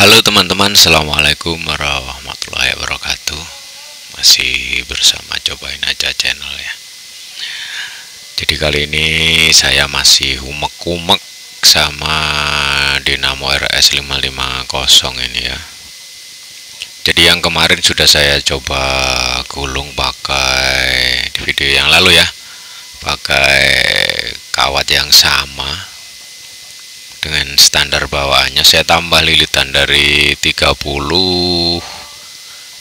Halo teman-teman, Assalamualaikum warahmatullahi wabarakatuh. Masih bersama Cobain Aja channel ya. Jadi kali ini saya masih umek-umek sama Dynamo RS 550 ini ya. Jadi yang kemarin sudah saya coba gulung pakai di video yang lalu ya. Pakai kawat yang sama dengan standar bawaannya saya tambah lilitan dari 30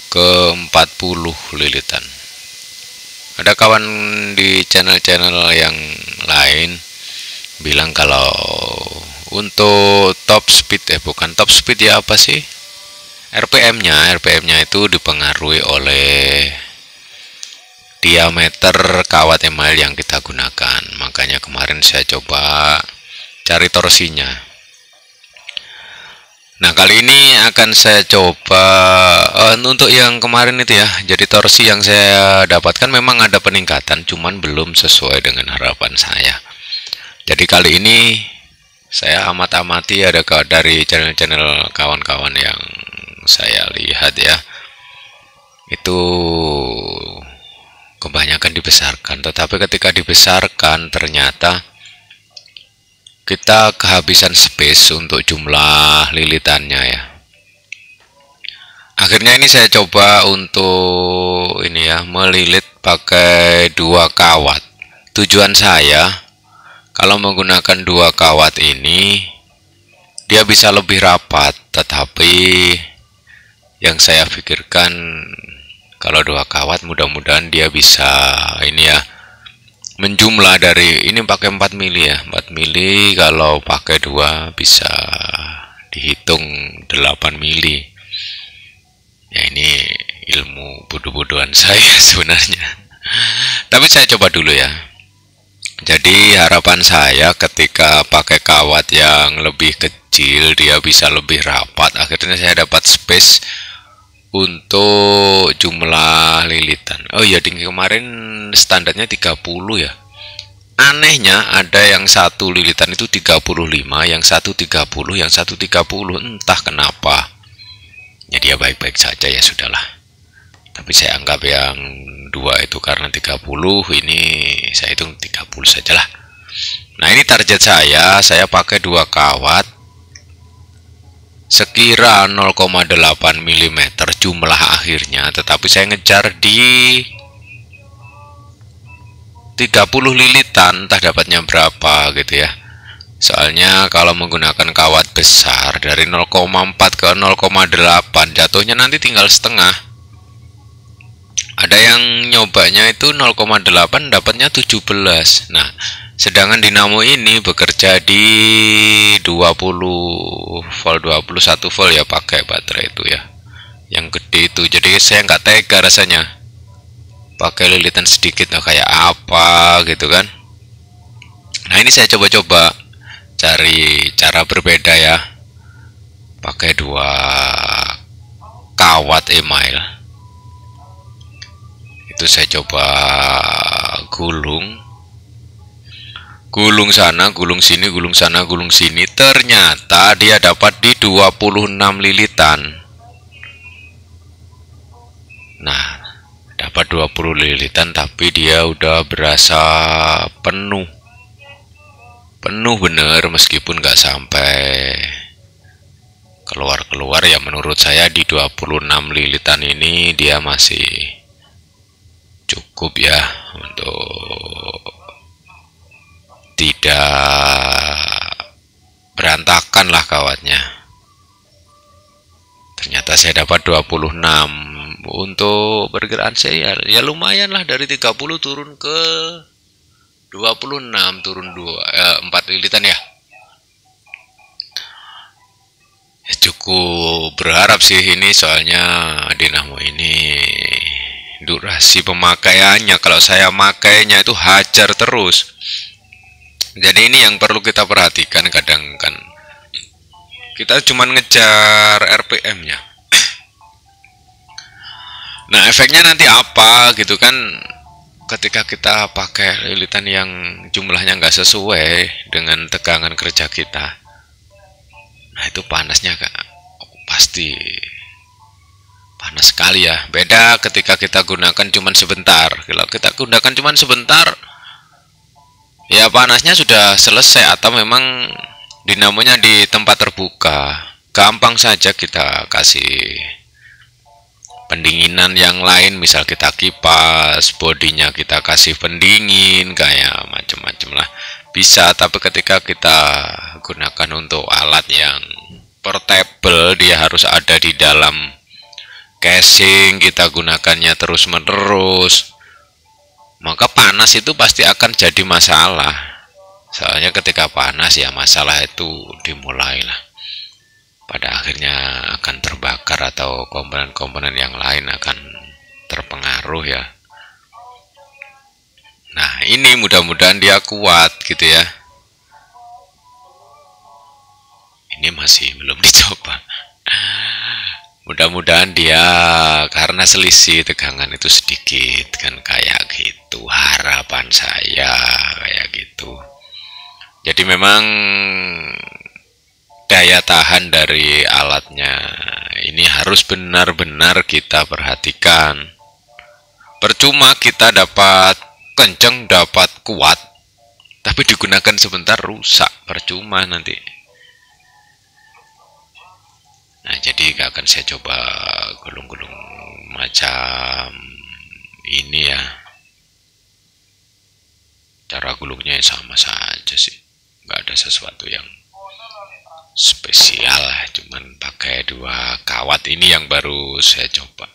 ke 40 lilitan. Ada kawan di channel-channel yang lain bilang kalau untuk top speed eh bukan top speed ya apa sih? RPM nya RPM nya itu dipengaruhi oleh diameter kawat email yang kita gunakan. Makanya kemarin saya coba cari torsinya nah kali ini akan saya coba uh, untuk yang kemarin itu ya. Jadi torsi yang saya dapatkan memang ada peningkatan cuman belum sesuai dengan harapan saya. Jadi kali ini saya amat-amati ada dari channel-channel kawan-kawan yang saya lihat ya. Itu kebanyakan dibesarkan. Tetapi ketika dibesarkan ternyata kita kehabisan space untuk jumlah lilitannya ya. Akhirnya ini saya coba untuk ini ya melilit pakai dua kawat. Tujuan saya kalau menggunakan dua kawat ini dia bisa lebih rapat. Tetapi yang saya pikirkan kalau dua kawat mudah-mudahan dia bisa ini ya menjumlah dari ini pakai 4 mili ya 4 mili kalau pakai dua bisa dihitung 8 mili. Ya ini ilmu bodoh-bodohan saya sebenarnya. Tapi saya coba dulu ya. Jadi harapan saya ketika pakai kawat yang lebih kecil dia bisa lebih rapat akhirnya saya dapat space untuk jumlah lilitan. Oh ya tinggi kemarin standarnya 30 ya. Anehnya ada yang satu lilitan itu 35 yang satu 30 yang satu 30 entah kenapa. Ya dia baik-baik saja ya sudahlah. Tapi saya anggap yang dua itu karena 30 ini saya hitung 30 sajalah. Nah ini target saya. Saya pakai dua kawat sekira 0,8 mm jumlah akhirnya tetapi saya ngejar di 30 lilitan entah dapatnya berapa gitu ya. Soalnya kalau menggunakan kawat besar dari 0,4 ke 0,8 jatuhnya nanti tinggal setengah ada yang nyobanya itu 0,8 dapatnya 17 nah sedangkan dinamo ini bekerja di 20 volt 21 volt ya pakai baterai itu ya. Yang gede itu. Jadi saya nggak tega rasanya. Pakai lilitan sedikit nah kayak apa gitu kan. Nah ini saya coba-coba cari cara berbeda ya. Pakai dua kawat email itu saya coba gulung gulung sana, gulung sini, gulung sana, gulung sini. Ternyata dia dapat di 26 lilitan. Nah, dapat 20 lilitan tapi dia udah berasa penuh. Penuh bener meskipun nggak sampai keluar-keluar ya menurut saya di 26 lilitan ini dia masih cukup ya untuk tidak berantakan lah kawatnya. Ternyata saya dapat 26 untuk perkiraan saya ya, ya lumayan lah dari 30 turun ke 26 turun 2 eh, 4 lilitan ya. Ya cukup berharap sih ini soalnya dinamo ini durasi pemakaiannya. Kalau saya makainya itu hajar terus. Jadi ini yang perlu kita perhatikan kadang kan. Kita cuma ngejar RPM nya nah efeknya nanti apa gitu kan? Ketika kita pakai lilitan yang jumlahnya nggak sesuai dengan tegangan kerja kita. Nah itu panasnya kak. Pasti panas sekali ya. Beda ketika kita gunakan cuman sebentar. Kalau kita gunakan cuman sebentar ya panasnya sudah selesai atau memang dinamonya di tempat terbuka. Gampang saja kita kasih pendinginan yang lain misal kita kipas bodinya kita kasih pendingin kayak macam-macam lah. Bisa tapi ketika kita gunakan untuk alat yang portable dia harus ada di dalam casing kita gunakannya terus menerus maka panas itu pasti akan jadi masalah. Soalnya ketika panas ya masalah itu dimulai lah pada akhirnya akan terbakar atau komponen-komponen yang lain akan terpengaruh ya. Nah ini mudah-mudahan dia kuat gitu ya. Ini masih belum dicoba mudah-mudahan dia karena selisih tegangan itu sedikit kan kayak gitu harapan saya kayak gitu. Jadi memang daya tahan dari alatnya ini harus benar-benar kita perhatikan. Percuma kita dapat kenceng dapat kuat tapi digunakan sebentar rusak percuma nanti Nah, jadi akan saya coba gulung-gulung macam ini ya. Cara gulungnya sama saja sih. Nggak ada sesuatu yang spesial lah. Cuman pakai dua kawat ini yang baru saya coba.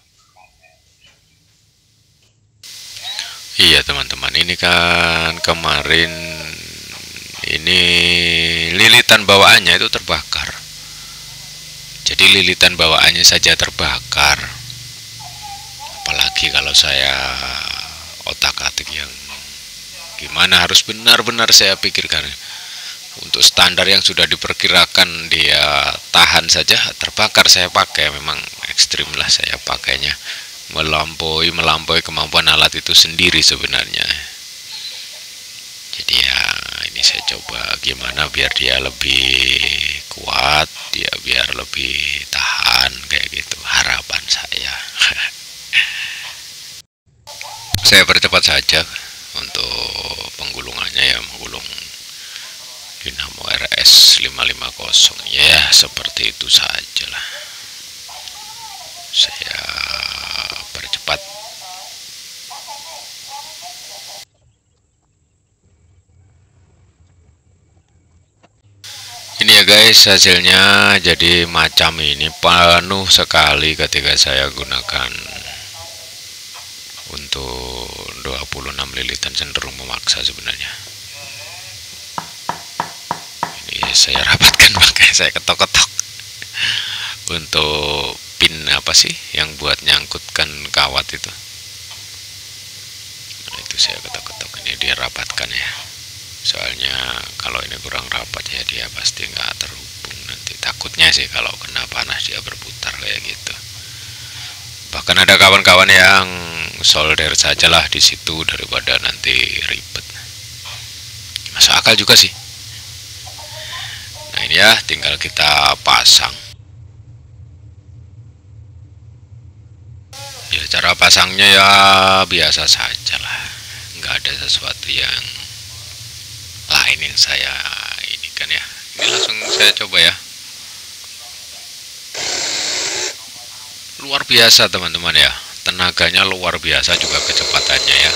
Iya teman-teman, ini kan kemarin ini lilitan bawaannya itu terbakar jadi lilitan bawaannya saja terbakar. Apalagi kalau saya otak atik yang gimana harus benar-benar saya pikirkan. Untuk standar yang sudah diperkirakan dia tahan saja terbakar saya pakai. Memang ekstrim lah saya pakainya. Melampaui melampaui kemampuan alat itu sendiri sebenarnya. Jadi ya ini saya coba gimana biar dia lebih kuat dia biar lebih tahan kayak gitu. Harapan saya. Saya percepat saja untuk penggulungannya ya menggulung dinamo RS 550 ya seperti itu saja lah saya percepat ini guys hasilnya jadi macam ini penuh sekali ketika saya gunakan untuk 26 lilitan cenderung memaksa sebenarnya. Ini saya rapatkan pakai saya ketok-ketok. Untuk pin apa sih yang buat nyangkutkan kawat itu? Nah, itu saya ketok-ketok ini dia rapatkan ya soalnya kalau ini kurang rapat ya dia pasti nggak terhubung nanti. Takutnya sih kalau kena panas dia berputar kayak gitu. Bahkan ada kawan-kawan yang solder sajalah di situ daripada nanti ribet. Masuk akal juga sih. Nah ini ya tinggal kita pasang. Ya cara pasangnya ya biasa saja lah nggak ada sesuatu yang yang saya ini kan ya. Ini langsung saya coba ya. Luar biasa teman-teman ya. Tenaganya luar biasa juga kecepatannya ya.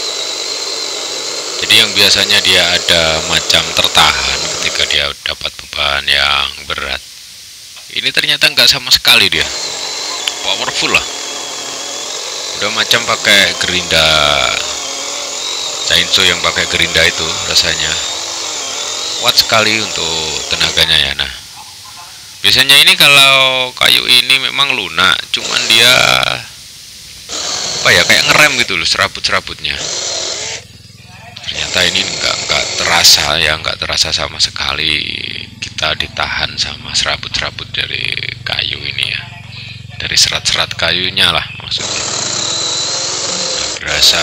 Jadi yang biasanya dia ada macam tertahan ketika dia dapat beban yang berat ini ternyata nggak sama sekali dia. Powerful lah. Udah macam pakai gerinda chainsaw yang pakai gerinda itu rasanya kuat sekali untuk tenaganya ya nah. Biasanya ini kalau kayu ini memang lunak cuman dia apa ya kayak ngerem gitu loh serabut-serabutnya. Ternyata ini enggak enggak terasa ya enggak terasa sama sekali kita ditahan sama serabut-serabut dari kayu ini ya. Dari serat-serat kayunya lah maksudnya. Berasa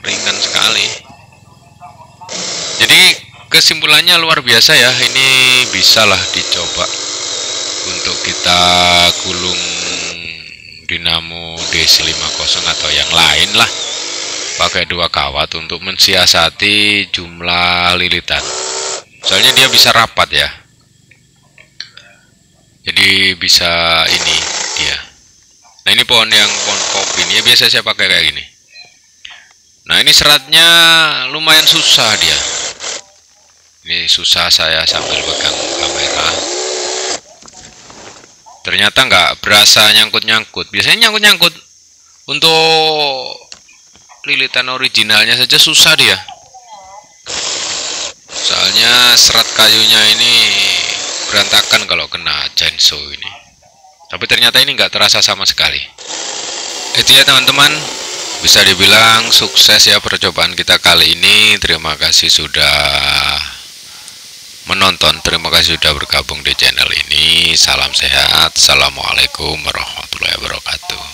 ringan sekali jadi kesimpulannya luar biasa ya. Ini bisalah dicoba untuk kita gulung dinamo DC50 atau yang lain lah. Pakai dua kawat untuk mensiasati jumlah lilitan. Soalnya dia bisa rapat ya. Jadi bisa ini dia. Nah ini pohon yang pohon kopi ini. Ya biasa saya pakai kayak gini. Nah ini seratnya lumayan susah dia ini susah saya sambil pegang kamera. Ternyata nggak berasa nyangkut-nyangkut. Biasanya nyangkut-nyangkut untuk lilitan originalnya saja susah dia. Soalnya serat kayunya ini berantakan kalau kena chainsaw ini. Tapi ternyata ini nggak terasa sama sekali. Itu ya teman-teman. Bisa dibilang sukses ya percobaan kita kali ini. Terima kasih sudah menonton. Terima kasih sudah bergabung di channel ini. Salam sehat. Assalamualaikum warahmatullahi wabarakatuh